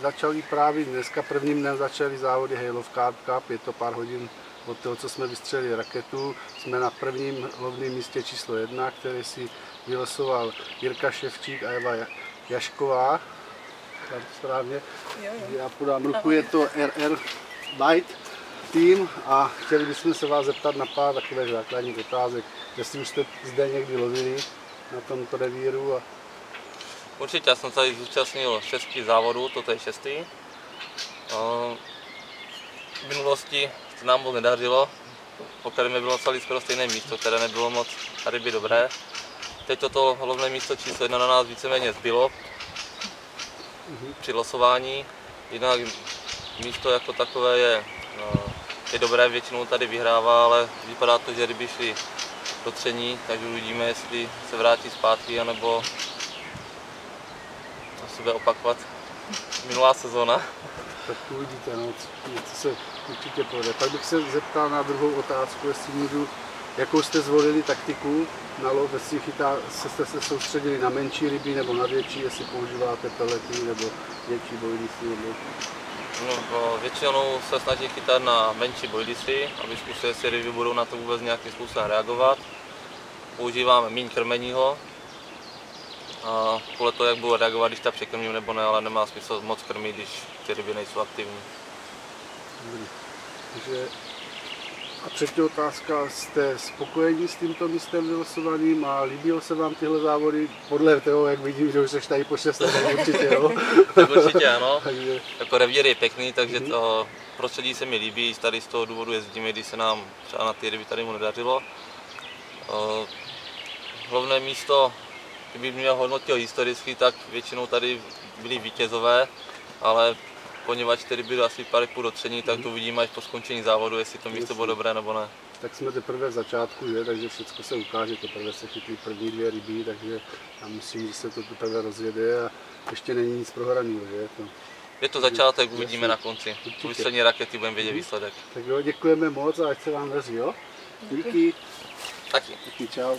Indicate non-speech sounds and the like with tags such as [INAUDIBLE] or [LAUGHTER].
začali právě dneska, prvním dnem začaly závody Halo Carp Cup, je to pár hodin od toho, co jsme vystřelili raketu. Jsme na prvním lovném místě číslo jedna, který si vylosoval Jirka Ševčík a Eva Jašková. Tam správně. Jo, jo. Já podám ruku, je to RR Light tým a chtěli bychom se vás zeptat na pár takových základních otázek, jestli už jste zde někdy lovili na tomto revíru a Určitě, já jsem se tady zúčastnil šesti závodů, toto je šestý. Eh, V minulosti se nám moc nedařilo, pokud mi bylo celý skoro stejné místo, které nebylo moc ryby dobré. Teď toto hlavné místo číslo jedna na nás víceméně zbylo při losování. Jinak místo jako takové je, eh, je dobré, většinou tady vyhrává, ale vypadá to, že ryby šly do tření, takže uvidíme, jestli se vrátí zpátky, anebo se bude opakovat minulá sezóna. tak uvidíte, no, něco se určitě povede. Pak bych se zeptal na druhou otázku, jestli můžu, jakou jste zvolili taktiku na lov, jestli chytá, se, jste se soustředili na menší ryby nebo na větší, jestli používáte pelety nebo větší bojlisy, nebo No, většinou se snaží chytat na menší bojlisy, aby zkusili, jestli ryby budou na to vůbec nějakým způsobem reagovat. Používáme méně krmeního. A podle toho, jak budou reagovat, když ta překrmím nebo ne, ale nemá smysl moc krmit, když ty ryby nejsou aktivní. Dobrý. Takže a třetí otázka, jste spokojení s tímto místem vylosovaným a líbilo se vám tyhle závody? Podle toho, jak vidím, že už jsi tady po 6 let, určitě jo. [LAUGHS] Tak určitě ano. [LAUGHS] Takže Jako revír je pěkný, takže to prostředí se mi líbí, tady z toho důvodu jezdíme, když se nám třeba na ty ryby tady mu nedařilo. Eh, Hlavné místo, kdyby měl hodnotil historicky, tak většinou tady byli vítězové, ale poněvadž ty ryby asi pár půl do tření, tak to uvidíme až po skončení závodu, jestli to místo bylo dobré nebo ne. tak jsme teprve v začátku, že? takže všechno se ukáže, teprve se chytí první dvě ryby, takže já myslím, že se to teprve rozjede a ještě není nic prohraného, že? To. Je to začátek, uvidíme na konci. Po vystřelení rakety budeme vědět výsledek. Tak jo, děkujeme moc a ať se vám daří, jo? Díky, Taky. díky, čau.